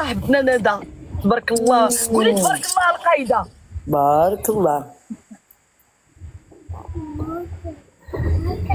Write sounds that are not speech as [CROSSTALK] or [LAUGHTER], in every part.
صاحبتنا ندى تبارك الله قولي تبارك الله القايده بارك الله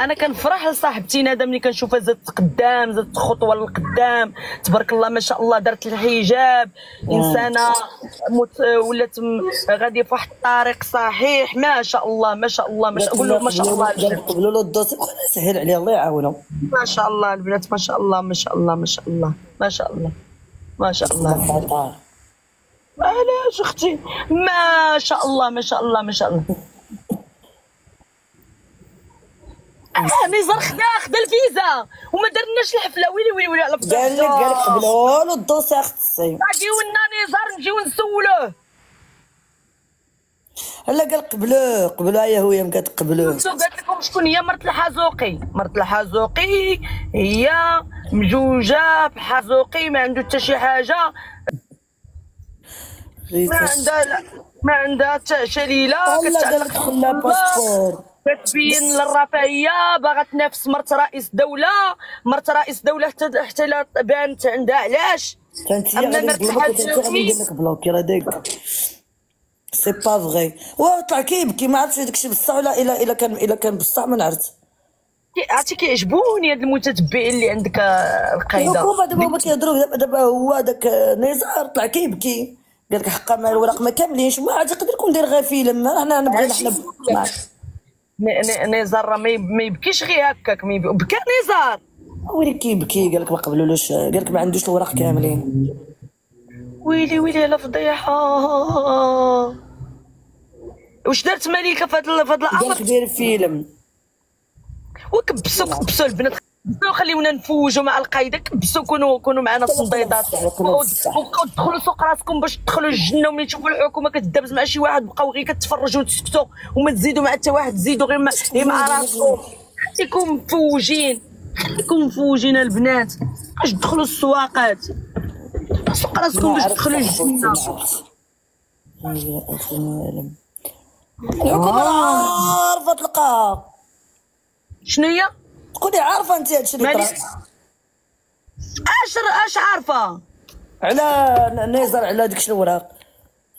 أنا كنفرح لصاحبتي ندى ملي كنشوفها زادت قدام زادت خطوه للقدام تبارك الله ما شاء الله دارت الحجاب انسانه مت... ولات م- غاديه في واحد الطريق صحيح ما شاء الله ما شاء الله ما شاء الله ما شاء الله. قبلوا له الدوسي بقى سهل عليه الله يعاونه ما شاء الله البنات ما شاء الله ما شاء الله ما شاء الله ما شاء الله ما شاء الله. الله علاش أختي؟ ما شاء الله ما شاء الله ما شاء الله. آه نزار خدا خدا الفيزا. وما درناش الحفلة. ويلي ويلي ويلي على قال لك قال لك قبلوا له الدوسي أختي غادي لنا نزار نجيو نسولوه لا قال قبلوه قبلوه يا هو يم قبلوه شو قالت لكم شكون هي؟ مرت الحازوقي. مرت الحازوقي هي مجوجة بحازوقي ما عنده حتى شي حاجة. ما عندها لا ما عندها حتى شليله كتبين للرفاهية باغا تنافس مرت رئيس دولة. مرت رئيس دولة حتى حتى لا بانت عندها علاش؟ غادي مرت داك سي با فغي وطلع كيبكي ما عرفتش داكشي بصح ولا الا إلا كان إلا كان بصح ما نعرف كي- عرفتي كيعجبوني هاد المتتبعين اللي عندك القايدة. الحكومة دابا هما كيهضروا دابا هو داك نزار طلع كيبكي. قال لك حقا ما الوراق ما كاملينش. ما عاد يقدر يكون داير غير فيلم حنا نبغي حنا نزار ما يب- ما يبكيش غير هكاك. بكى نزار. ويلي كيبكي؟ قال لك ما قبلولوش. قال لك ما عندوش الوراق كاملين. ويلي ويلي على فضيحة. واش دارت مليكة في هذا هذا قال الامر لك داير فيلم. وكبسوا كبسوا البنات. كبسوا خليونا نفوجوا مع القايدة. كبسوا كونوا كونوا معنا تنضيضات ودخلوا سوق راسكم باش تدخلوا الجنة وملي تشوفوا الحكومة كتدابز مع شي واحد بقاو غير كتفرجوا وتسكتوا وما تزيدوا مع حتى واحد تزيدوا غير مع غير مع راسكم. خليكم مفوجين. خليكم مفوجين البنات. باش تدخلوا السواقات. سوق راسكم باش تدخلوا الجنة. الحكومة راه عارفه تلقى شنو هي؟ تقولي عارفه انت هادشي اللي طرا اش اش عارفه؟ على نزار على داك الوراق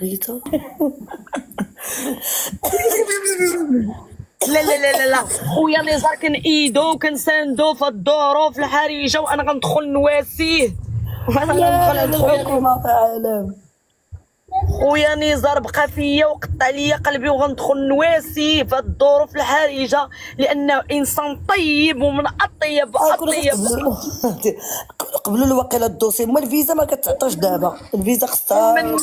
غيتو لا لا لا لا لا خويا نزار كنأيدو وكنساندو في الظروف الحرجه وأنا غندخل نواسيه وأنا غندخل عند خويا عالم خويا نزار بقى فيا وقطع ليا قلبي وغندخل نواسيه في الظروف الحرجة. لأنه إنسان طيب ومن أطيب أطيب. [LAUGHS] قبلوا له واقيلا الدوسي ما الفيزا ما كتعطاش دابا. الفيزا خصها ومن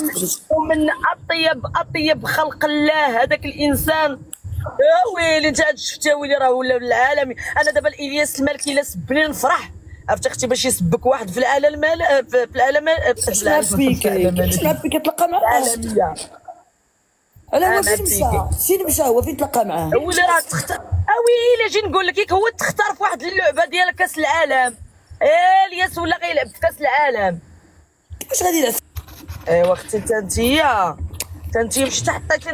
ومن أطيب أطيب خلق الله هذاك الإنسان. يا ويلي انت عاد شفتي ويلي راه ولا العالمي أنا دابا الإلياس المالكي الا سبني نفرح. عرفتي أختي باش يسبك واحد في العالم المال في في العالم في شنو بيك. شنو بيك تلقى معاه العالميه على فين مشى فين مشى هو فين تلقى معاه؟ ويلي راه تختار ويلي أجي نقول لك هو تختار في واحد اللعبة ديال كاس العالم. إيه الياس ولا غيلعب في كاس العالم. كيفاش غادي يلعب؟ أيوا أختي انت انتيا انت مشيتي حطيتي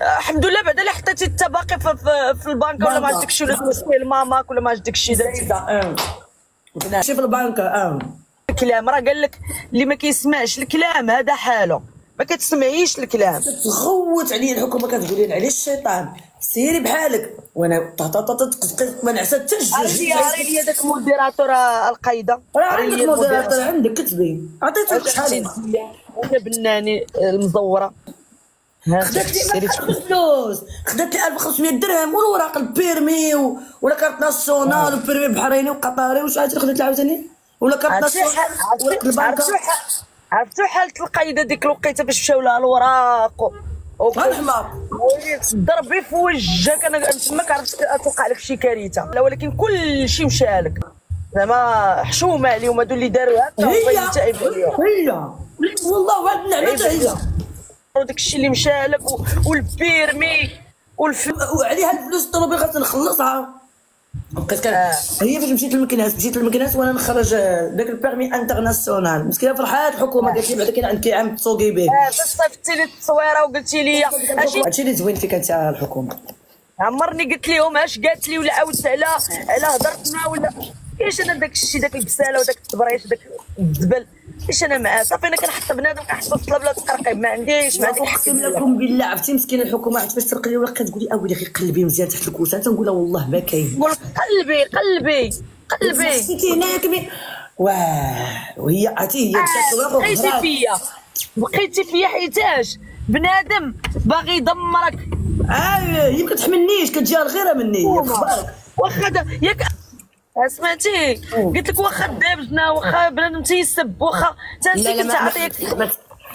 الحمد لله بعدا اللي حطيتي التباقي في, في, في البنك ولا ما عندكش ولا لماماك ولا ما عندكش شي درتي. شوف البنك آه. الكلام راه قال لك اللي ما كيسمعش الكلام هذا حاله. ما كتسمعيش الكلام. تغوت عليا الحكومة كتقولي لي عليه الشيطان سيري بحالك. وأنا ما نعسى حتى عرفتي عرفتي لي داك modérateur القايدة. راه عندك modérateur عندك كتبي. عطيتك شحال. أنا بناني المزورة. خدات لي الفلوس خدات لي 1500 درهم والوراق ال permis و... ولا carte nationale و permis بحريني وقطري وش عاد خدات لي عاوتاني ولا carte nationale البنكية عرفتي حال- عرفتوا حالة القايدة ديك الوقيتة باش مشاو لها الوراق؟ و- و- غنحمر ضربي في وجهك. أنا تماك عرفت توقع لك شي كارثة. لا ولكن كل شيء مشى لك. زعما حشومة عليهم هادو اللي داروها. هي. هي. والله وحق النعمه هي. وداك الشيء اللي مشى لك وال permis والف وعليها الفلوس الطلبي خاصني نخلصها. بقيت كان آه. هي فاش مشيت للمكناس مشيت للمكناس وأنا نخرج آه، داك ال permis international. مسكينة فرحات الحكومة قالت لي بعدا كاين عندك عام تسوقي به. آه، باش صيفطتي لي التصويرة وقلتي لي هادشي اللي زوين فيك انت الحكومة؟ عمرني قلت لهم اش قالت لي ولا عاودت على على هضرت معاه ولا إيش أنا داك الشيء داك البسالة وداك التبريش داك الزبل إيش أنا معاه صافي أنا كنحط بنادم كنحط الصلاه بلا تقرقيب ما عنديش ما عنديش اقسم لكم بالله عرفتي؟ مسكين الحكومة عرفت باش ترقي لي ورقه لي اويلي غير قلبي مزيان تحت الكوسه تنقول لها والله ما كاين. نقول قلبي قلبي قلبي. حسيتي هنايا كمي واه وهي عرفتي هي آه، بقيتي فيا. بقيتي فيا حيتاش. بنادم باغي يدمرك. آه هي ما كتحملنيش كتجي الغيرة مني. واخا ياك سمعتي قلت لك واخا دابجنا واخا بنادم تيسب واخا لا لا تنسيك ما تعطيك ما-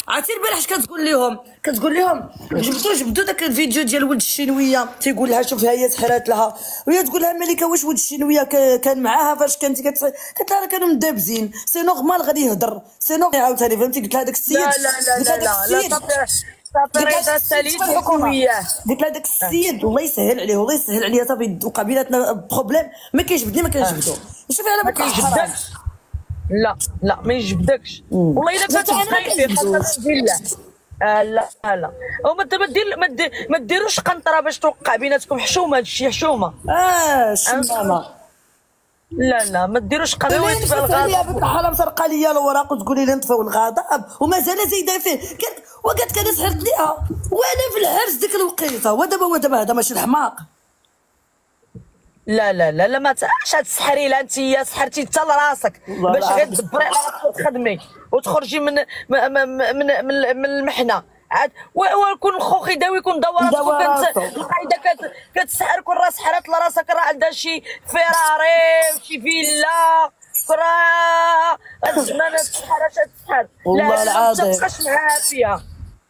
عرفتي البارح اش كتقول لهم كتقول لهم جبدوا جبدوا داك الفيديو ديال ولد الشينويه تيقول لها شوف هي سحرات لها وهي تقول لها ملكه واش ولد الشينويه كان معاها فاش كانت كتس... قالت لها كانوا مدابزين c'est normal غادي يهضر c'est normal عاوتاني فهمتي قلت لها داك السيد لا لا قلت لا لها لا داك لا لا السيد صافي صافي قلت لها راه داك السيد ساليت في الحكومة. وياه قلت لها داك السيد الله يسهل عليه الله يسهل عليه. صافي وقع بيناتنا problème. ما كيجبدني ما كنجبدو شوفي أنا ما كيجبدكش لا لا ما يجبدكش. والله إلا كنجبدو. قسما بالله آه لا آه لا. وما ما دير ما دير ما ديروش قنطرة باش توقع بيناتكم. حشومة هادشي حشومة. آه الشمامه لا لا ما ديروش لي الغاز بنت الحرام سرقه لي الوراق وتقولي لي نطفيو الغضب. ومازال زايده فيه. قالت وقالت أنا سحرت ليها وأنا في الحبس ديك الوقيتة. ودابا ودابا هذا ماشي الحماق. لا لا لا لا ما تعرفش السحري. لا انت سحرتي حتى لراسك باش غير. تدبري على راسك وتخدمي وتخرجي من من من, من, من المحنة. ويكون الخوخ يداوي يكون راسو. القايده كت كتسحر كل راه سحرات لراسك راه عندها شي فيراري وشي فيلا راه هاد الزمانه تسحر اش تسحر والله لا لا ما العظيم. تبقاش معاها فيها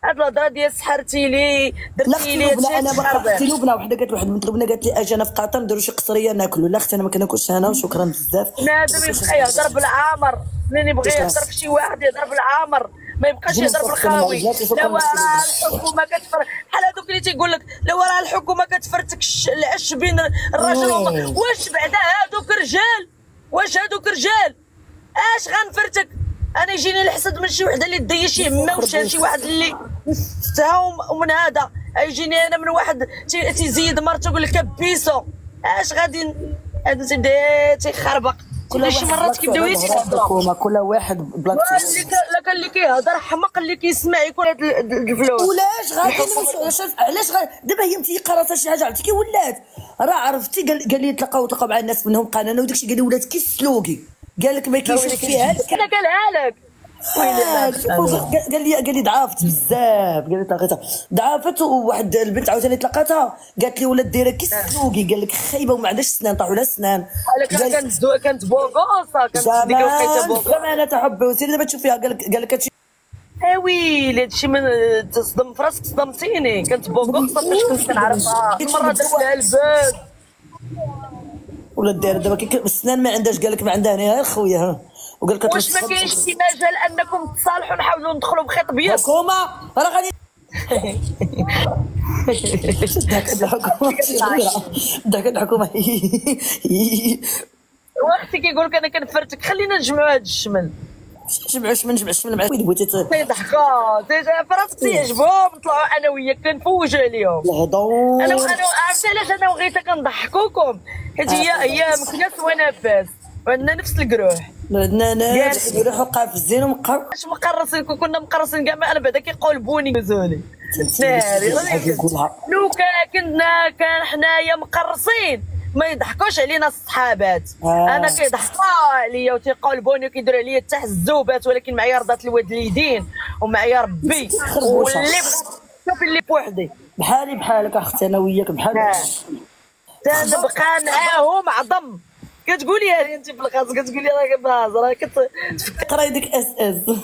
هاد الهضره ديال سحرتي لي لا درتي لي هادشي أنا به. أختي لبنى وحدة قالت واحد بنت لبنى قالت لي أجي أنا في قطر نديرو شي قصرية ناكلو لا أختي أنا ما كناكلش أنا وشكرا بزاف بنادم يبقى يهضر بالعامر منين يبغي. يهضر في شي واحد يهضر بالعامر ما يبقاش يهضر بالخاوي لا راه. الحكومة كتفر. بحال هذوك اللي تيقول لك لا راه الحكومة كتفرتك العش بين الراجل واش بعدا هادوك رجال؟ واش هادوك رجال؟ اش غنفرتك؟ أنا يجيني الحسد من شي وحده اللي دايه شي همة وشا شي واحد اللي نستها وم- ومن هذا. يجيني أنا من واحد تي- تيزيد مرته يقول لك بيسو. اش غادي هذا تيبدا تيخربق. كل شي مرات كيبداو يتحدوا كل واحد بلاك اللي كا- لا كان اللي كيهضر حمق اللي كيسمع يكون هاد ال- ال- الفلوس. ولاش غادي علاش دابا هي متيقه راسها شي حاجة عرفتي كي ولات. راه عرفتي قال قال لي تلاقاو تلاقاو مع الناس منهم قنانه وداكشي قال لي ولات كي السلوكي قال لك ما كاينش فيها أنا قالها لك قال لي قال لي ضعفت بزاف. قال لي تلاقيتها ضعفت وواحد البنت عاوتاني تلاقاتها قالت لي ولات دايرة كي السلوكي قال لك خايبة وما عندهاش سنان طاحوا لها سنان. كانت كانت بوغوصه كانت ديك الوقيته بوغوصه زمان تحبي وسيري دابا تشوفيها. قال لك قال لك هادشي آه ويلي هادشي من تصدم في راسك صدمتيني كانت بوغوصه فاش كنت كنعرفها مره درت لها الباب. ولا دايرة دابا السنان ما عندهاش. قال لك ما عندها هنا خويا وقال لك واش ما كاينش شي مجال انكم تصالحوا نحاولوا ندخلوا بخيط ابيض الحكومة راه غادي [LAUGHS] ضحك الحكومة. واختي كيقول لك أنا كنفرتك. خلينا نجمعوا هاد الشمل. جمعوش من جمع الشمل. مع وين بغيتي تيضحكوا فراسك تيعجبهم نطلعوا أنا وياك. كنفوجوا عليهم. الهضور أنا أنا عرفتي علاش أنا وغيتا كنضحكوكم حيت هي هي مكناس ونفاس وعندنا نفس القروح. ناس يروحوا قافزين ومقر اش مقرصين؟ كون كنا مقرصين كاع ما أنا بعدا ناري يقولها. لو كان كنا كان حنايا مقرصين. ما يضحكوش علينا الصحابات. آه. أنا كيضحكوا عليا وتيقلبوني وكيديروا عليا حتى الزوبات ولكن معايا رضات الوالدين ومعايا ربي. واللي شوفي اللي بوحدي بحالي بحالك أختي أنا وياك بحالك. تنبقى معاهم عظم. كتقولي هذه أنت في الغاز كتقولي راه كتهزر راه كت قراي ديك إس إس.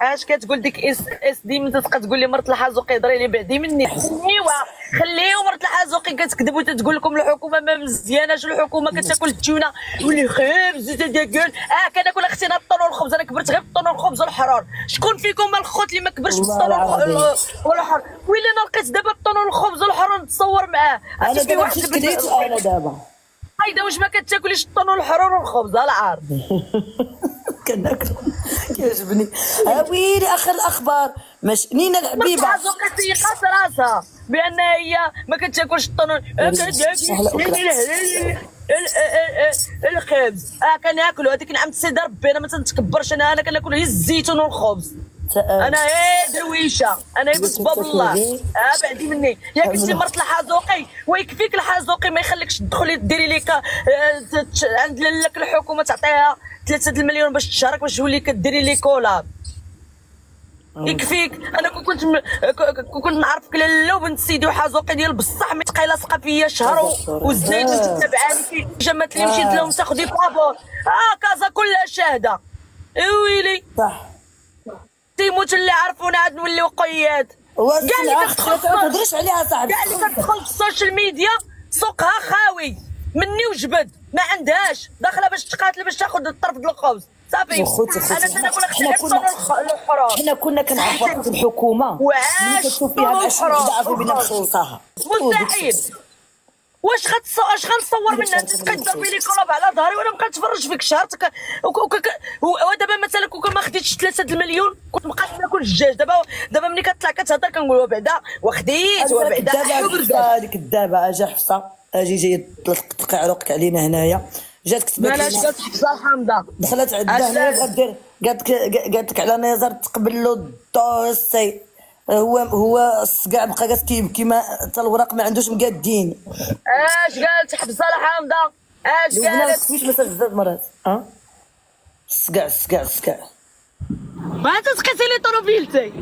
أش كتقول ديك اس إس ديما تبقى تقول لي مرت الحازوقي هضري لي بعدي مني. إيوا خليو مرت الحازوقي كتكذب وتتقول لكم الحكومة ما مزياناش الحكومة كتاكل التونة. والخبز ديال آه كناكل أختي أنا الطون والخبز أنا كبرت غير بالطون والخبز والحرار. شكون فيكم الخوت اللي ما كبرش بالطون والحرار؟ ويلي أنا لقيت دابا الطون والخبز والحرار نتصور معاه. أنا عرفتي واحد أنا دابا. هايدا واش ما كتاكليش الطون والحرار والخبز؟ ها العار [LAUGHS] كناكل كيعجبني. ها ويلي آخر الأخبار؟ مش نينا الحبيبة. تيقاس راسها. بأن هي ما كتاكلش الطون سهلة أكرة. ال- ال- ال- الخبز. آه كناكلو. هذيك نعمة سيدي ربي أنا ما تنتكبرش. أنا أنا كناكل غير الزيتون والخبز. أنا غير درويشة أنا بس باب الله آه بعدي مني. يا كنتي مرت الحازوقي ويكفيك الحازوقي ما يخليكش تدخلي ديري ليك آه، عند لك الحكومة تعطيها 3 المليون باش تشهرك باش تولي كديري لي كولاب يكفيك. أنا كون كنت م... كنت نعرفك لالا وبنت سيدي وحازوقي ديال بصح مي تبقاي لاصقه فيا شهر والزيت تتبعاني في جمعت لي مشيت لهم تاخدي بابور آه كازا كلها شاهده ويلي. صح. تيموت اللي عرفونا عاد نوليو قياد. اللي السلعة كتدخل ما تهضرش عليها صاحبي. كاع اللي كتدخل في السوشيال ميديا سوقها خاوي. مني وجبد. ما عندهاش. داخلة باش تقاتل باش تاخذ الطرف ديال الخبز صافي. خوتي أنا خوتي حنا كنا حنا كنا كنعرفوا في الحكومة. وعاش كتشوف فيها. ضعفوا بينا خلصها مستحيل. واش غتصور اش غنصور منها انت تقدر لي كلوب على ظهري وأنا نبقى نتفرج فيك. شهر تك... وك... وك... و- ودابا مثلا كون ما خديتش 3 المليون كنت بقيت ناكل الدجاج دابا دابا ملي كطلع كتهضر كنقول بعدا. وخديت وبعدا. هذيك كدابه أجا حفصة. أجي جاي تلقى عروقك علينا هنايا. جات كتبت لنا قالت حفصة الحامضه دخلت عندها علاش؟ هنايا بغات دير قالت لك على نظر تقبل له الدوسي هو هو الصقاع بقى قالت كيبكي ما حتى الوراق ما عندوش مقادين. اش قالت حفصه الحامضه اش وبنا قالت؟ مش مسج زاد مرات. ها؟ الصقاع الصقاع الصقاع ما تسقسي لي طروفيلتي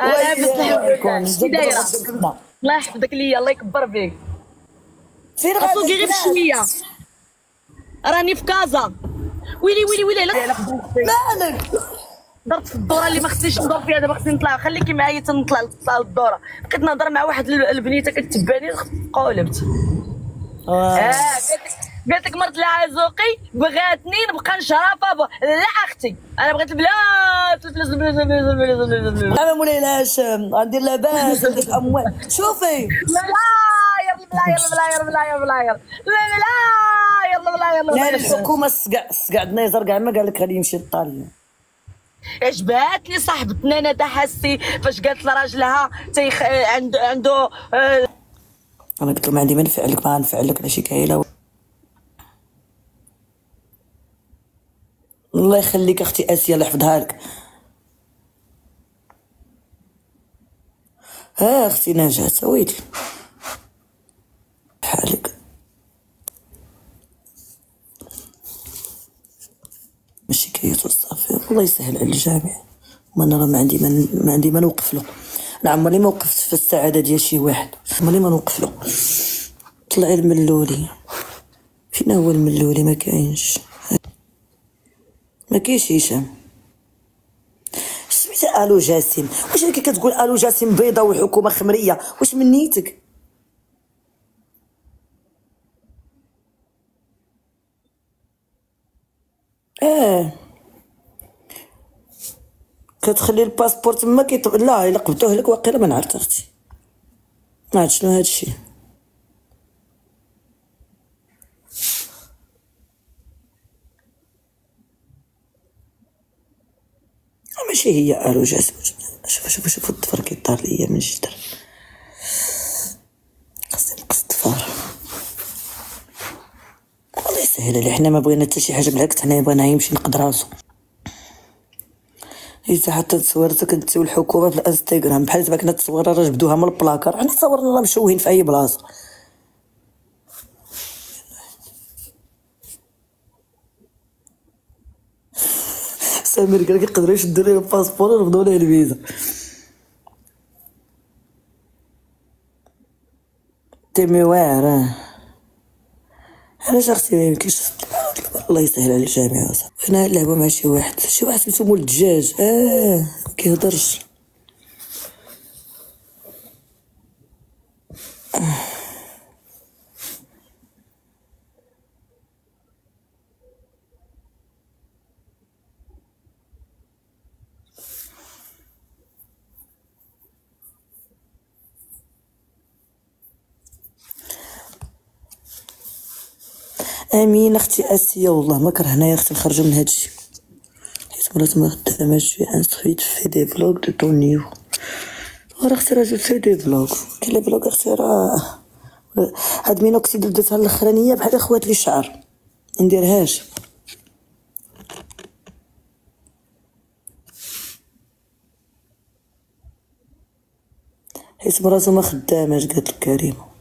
أنا بس شي دايره الله يحفظك ليا الله يكبر فيك. فين اسوقي غير غادي شوية راني في كازا. ويلي ويلي ويلي لا. مالك درت في الدورة اللي ما خصنيش ندور فيها دابا خصني نطلع. خليكي معايا تنطلع نطلع للدورة. بقيت نهضر مع واحد ال- البنيتة كتباني قولبت آه قالت لك- مرت العازوقي بغاتني نبقى نشرى بابا لا أختي. أنا بغيت البلاد. الفلوس الفلوس الفلوس الفلوس الفلوس الفلوس أنا مولاي الهاشم غندير لاباس ندير اموال شوفي ملاير ملاير ملاير ملاير ملاير ملاير ملاير لا ملاير الحكومة الصقاع الصقاع النيزر كاع ما قال لك غادي يمشي للطاليان عجبات لي صاحبتنا أنا تحسي فاش قالت لراجلها تيخ... عنده عنده آه، أنا قلت له ما عندي ما نفعل لك ما نفعل لك على شي كايله الله يخليك أختي آسيا الله يحفظها لك. ها أختي نجاة ويلي حالك ماشي كيت صافي. الله يسهل على الجميع. أنا راه ما عندي ما, ما عندي ما نوقف له. أنا عمري ما وقفت في السعادة ديال شي واحد. عمري ما نوقف له. طلعي الملولي فين هو الملولي ما كاينش. ما كاينش هشام. سميتها آلو جاسم. واش هيك كتقول آلو جاسم بيضة والحكومة خمرية؟ واش من نيتك؟ آه كتخلي الباسبور تما كيطب لا إلا قبضوه لك واقيلا ما نعرف أختي. ما عرفت شنو هادشي. ماشي هي ألو جاسم شوف شوف شوف الضفر كيطار ليا من الجدر. يسهل عليه حنا ما بغينا حتى شي حاجة بالعكس حنا بغينا يمشي نقد راسو. إذا حتى تصورتك انت والحكومة في الإنستغرام بحال دابا كنا تصورها راه جبدوها من البلاكار حنا تصورنا راه مشوهين في أي بلاصة. سمير قال لك يقدروا يشدوا ليه الباسبور ويرفضوا ليه الفيزا. تيمي واعر علاش أختي ما يمكنش [LAUGHS] الله يسهل على الجميع أنا نلعبوا مع شي واحد. شي واحد سميتو مول الدجاج. آه ما كيهضرش. امين أختي اسيا والله ما كرهنايا أختي نخرجوا من هادشي. حيت مرات ما خداماش في ان سويت في دي فلوغ دو تون نيفو ورا أختي راه في دي فلوغ كي لي فلوغ أختي راه هاد مينوكسيد درتها الاخرانية بحال اخوات لي شعر نديرهاش. حيت مرات ما خداماش قالت الكريمه